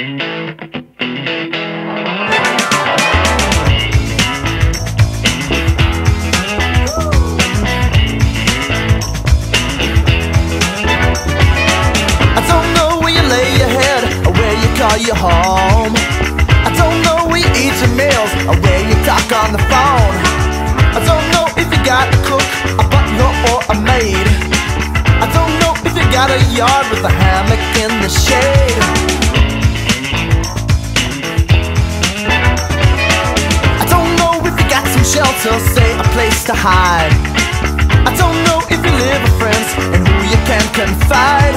I don't know where you lay your head, or where you call your home. I don't know where you eat your meals Or where you talk on the phone. I don't know if you got a cook A butler or a maid. I don't know if you got a yard With a hammock in the shade. To hide. I don't know if you live with friends and who you can confide.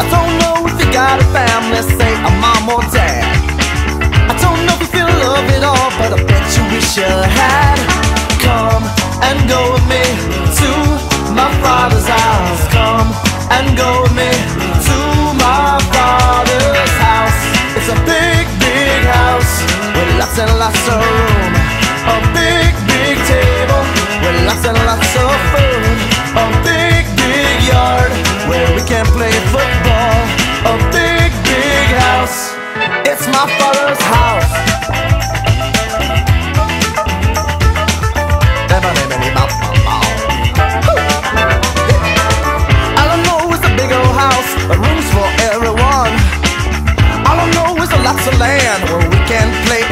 I don't know if you got a family, say a mom or dad. I don't know if you feel love it all, but I bet you wish you had. Come and go with me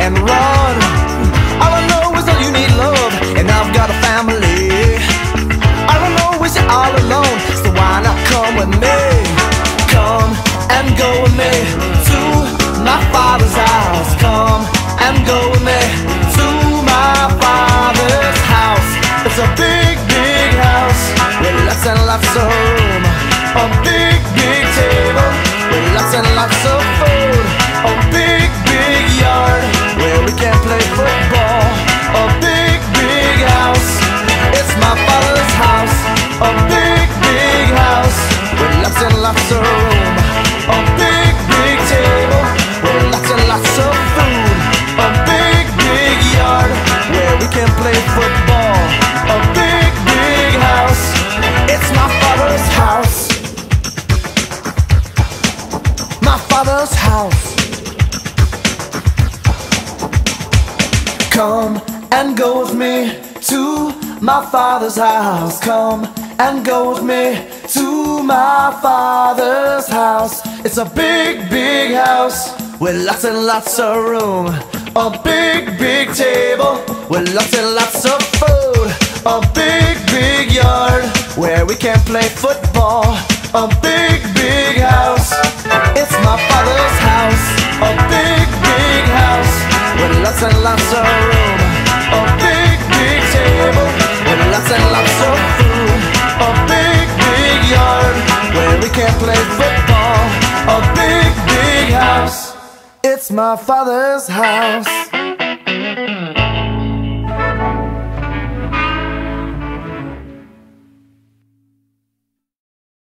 and run. All I know is that you need love, and I've got a family. All I know is you're all alone, so why not come with me? Come and go with me to my father's house. Come and go with me to my father's house. It's a big, big house with lots and lots of room. A big, Come and go with me to my father's house. Come and go with me to my father's house. It's a big, big house with lots and lots of room. A big, big table with lots and lots of food. A big, big yard where we can play football. A big, big and lots of room. A big, big table with lots and lots of food. A big, big yard where we can play football. A big, big house. It's my father's house.